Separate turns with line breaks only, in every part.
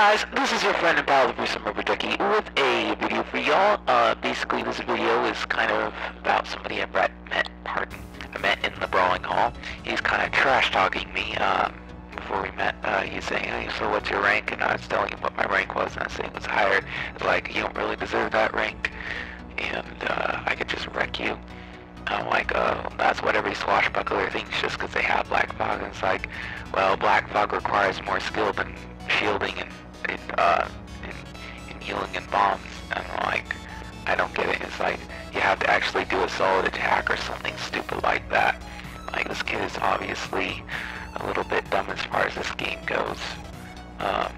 guys, this is your friend and pal, Rubber Ducky, with a video for y'all. Uh, basically this video is kind of about somebody I met, pardon, I met in the Brawling Hall. He's kind of trash-talking me, um, before we met. Uh, he's saying, hey, so what's your rank? And I was telling him what my rank was, and I was saying it was higher. Like, you don't really deserve that rank, and, uh, I could just wreck you. I'm like, uh, that's what every swashbuckler thinks just because they have Black Fog. And it's like, well, Black Fog requires more skill than shielding and uh, and, and healing and bombs. And like, I don't get it. It's like, you have to actually do a solid attack or something stupid like that. Like, this kid is obviously a little bit dumb as far as this game goes. Um,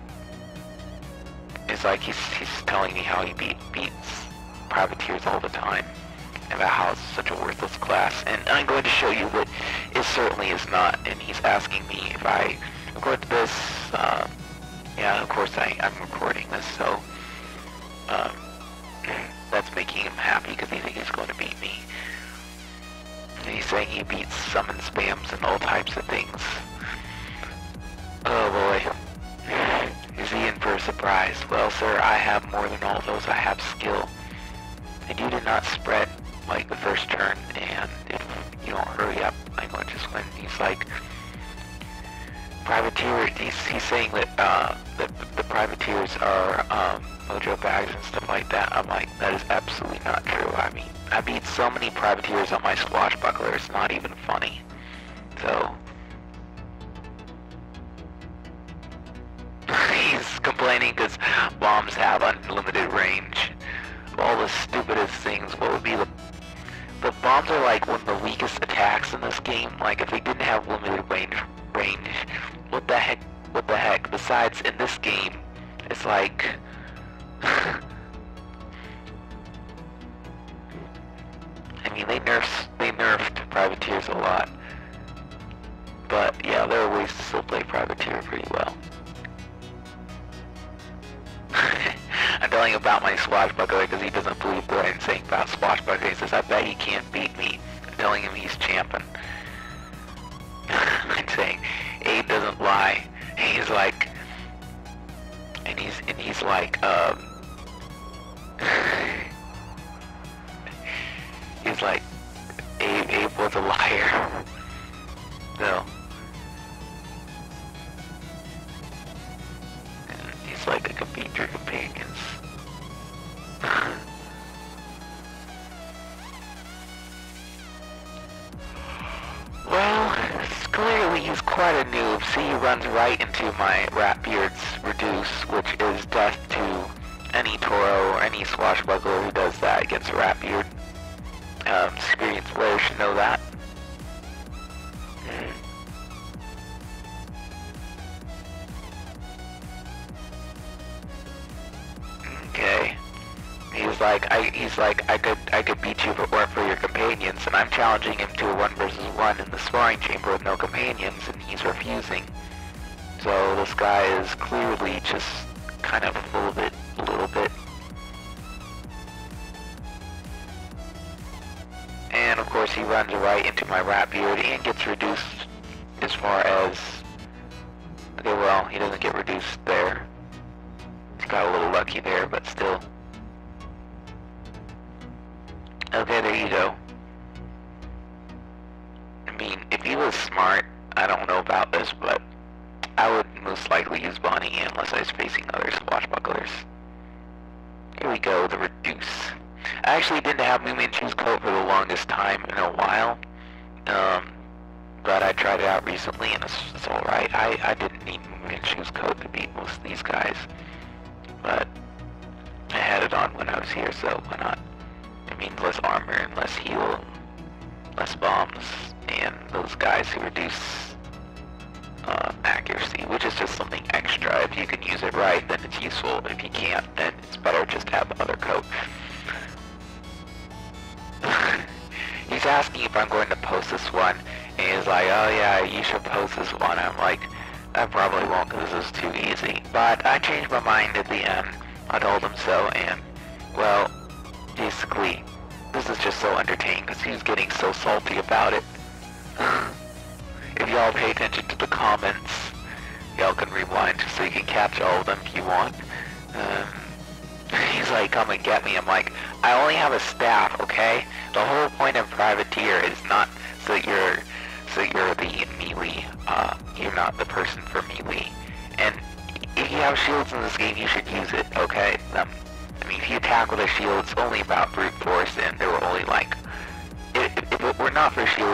it's like he's, he's telling me how he beat, beats privateers all the time about how it's such a worthless class, and I'm going to show you what it certainly is not, and he's asking me if I record this, uh, yeah, of course I, I'm recording this, so, um, that's making him happy because he thinks he's going to beat me. And he's saying he beats summon spams and all types of things. Oh boy. Is he in for a surprise? Well, sir, I have more than all those. I have skill. And you did not spread like the first turn, and if you don't hurry up, I'm going to just win. He's like, privateer, he's, he's saying that, uh, that the privateers are, um, mojo bags and stuff like that. I'm like, that is absolutely not true. I mean, I beat so many privateers on my swashbuckler, it's not even funny. So, he's complaining because they nerfed they nerfed privateers a lot, but yeah, there are ways to still play privateer pretty well. I'm telling about my swashbuckler because he doesn't believe what I'm saying about swashbuckler. He says, I bet he can't beat me. I'm telling him he's champion. I'm saying, Abe doesn't lie. He's like, and he's, and he's like, um, quite a noob. See, he runs right into my Ratbeard's Reduce, which is death to any Toro or any swashbuckler who does that against Ratbeard. Um, experienced players should know that. Okay. He's like, I, he's like, I could, I could beat you if it weren't for your companions, and I'm challenging him to a one versus one in the sparring chamber with no companions, he's refusing. So this guy is clearly just kind of full of it a little bit. And of course he runs right into my Ratbeard and gets reduced as far as, okay well, he doesn't get reduced there. He's got a little lucky there, but still. Okay, there you go. I mean, if he was smart, know about this, but I would most likely use Bonnie unless I was facing other swashbucklers. Here we go, the Reduce. I actually didn't have Moo Manchu's coat for the longest time in a while. Um, but I tried it out recently and it's, it's alright. I, I didn't need Moo Manchu's coat to beat most of these guys. But I had it on when I was here, so why not? I mean, less armor and less heal, less bombs, and those guys who reduce uh, accuracy, which is just something extra. If you can use it right, then it's useful. If you can't, then it's better just to have the other coat. he's asking if I'm going to post this one, and he's like, oh yeah, you should post this one. I'm like, I probably won't because this is too easy. But I changed my mind at the end. I told him so, and, well, basically, this is just so entertaining because he's getting so salty about it. Y'all pay attention to the comments, y'all can rewind so you can catch all of them if you want. Um, he's like, come and get me. I'm like, I only have a staff, okay? The whole point of privateer is not so you're so you're the melee. Uh, you're not the person for melee. And if you have shields in this game, you should use it, okay? Um, I mean, if you attack with a shield, it's only about brute force,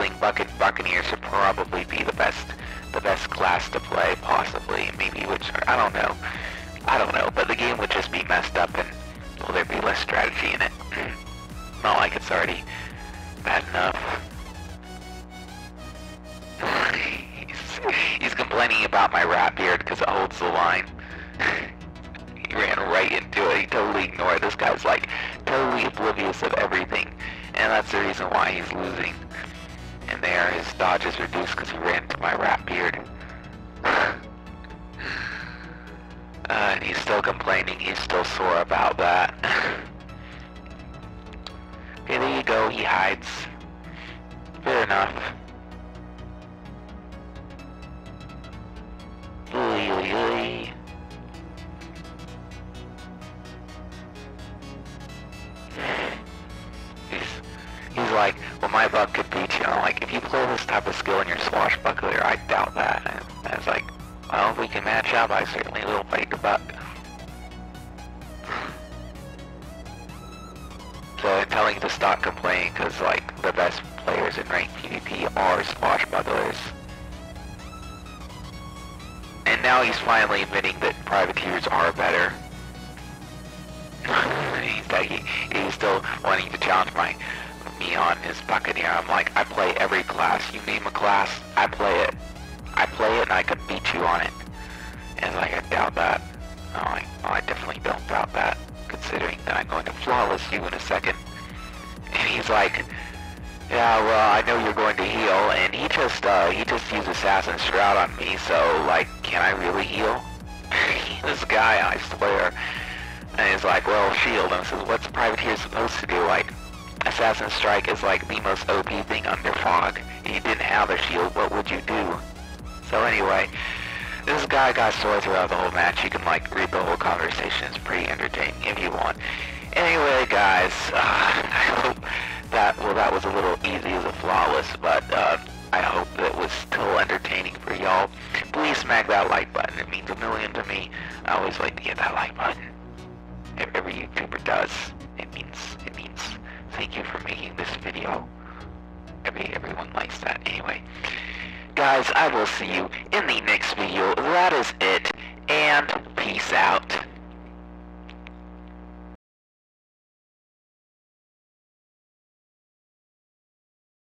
not Bucket Buccaneers would probably be the best the best class to play, possibly. Maybe which I don't know. I don't know, but the game would just be messed up and will there be less strategy in it? not like it's already bad enough. he's, he's complaining about my Ratbeard because it holds the line. he ran right into it. He totally ignored. This guy's like totally oblivious of everything. And that's the reason why he's losing. There, his dodge is reduced because he ran into my Ratbeard. uh, and he's still complaining. He's still sore about that. okay, there you go. He hides. Fair enough. Like, well, my buck could beat you. I'm like, if you play this type of skill in your swashbuckler, I doubt that. And I was like, well, if we can match up, I certainly will fight the buck. So I'm telling you to stop complaining, because, like, the best players in ranked PvP are swashbucklers. And now he's finally admitting that privateers are better. he's, he, he's still wanting to challenge my me on his buccaneer. I'm like, I play every class. You name a class, I play it. I play it and I could beat you on it. And like, I doubt that. I, I definitely don't doubt that, considering that I'm going to flawless you in a second. And he's like, yeah, well, I know you're going to heal, and he just, uh, he just used Assassin's Shroud on me, so, like, can I really heal? this guy, I swear. And he's like, well, shield. And I says, what's a privateer supposed to do? Like, Assassin Strike is like the most OP thing under Fog. If you didn't have a shield, what would you do? So anyway, this guy got sore throughout the whole match. You can like read the whole conversation. It's pretty entertaining if you want. Anyway, guys, uh, I hope that, well, that was a little easy as a likes that anyway. Guys, I will see you in the next video. That is it, and peace out.